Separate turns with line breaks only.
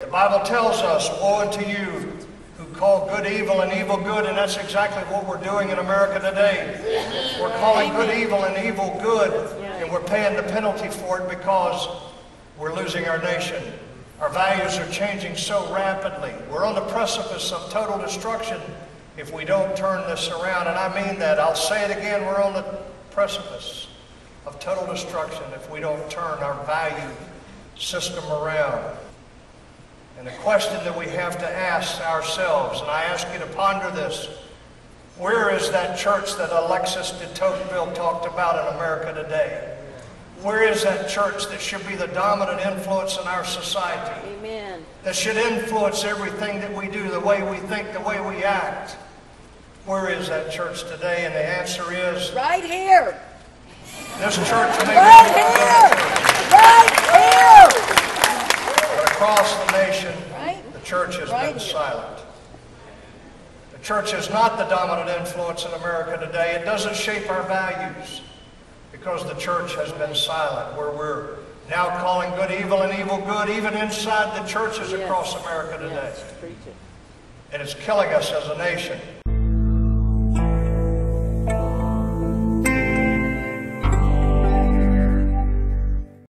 The Bible tells us, Woe unto you who call good evil and evil good, and that's exactly what we're doing in America today. We're calling good evil and evil good, and we're paying the penalty for it because we're losing our nation. Our values are changing so rapidly. We're on the precipice of total destruction if we don't turn this around. And I mean that. I'll say it again. We're on the precipice of total destruction if we don't turn our value system around. And the question that we have to ask ourselves, and I ask you to ponder this, where is that church that Alexis de Tocqueville talked about in America today? Where is that church that should be the dominant influence in our society?
Amen.
That should influence everything that we do, the way we think, the way we act. Where is that church today? And the answer is
Right here.
this church may
Right
be
here.
the
Right here.
but across the nation,
Right.
the church has
Right
been
here.
silent. The church is not the dominant influence in America today. It doesn't shape our values because the church has been silent, where we're now calling good evil and evil good, even inside the churches
Yes.
across America today.
Yes, it.
And it's killing us as a nation.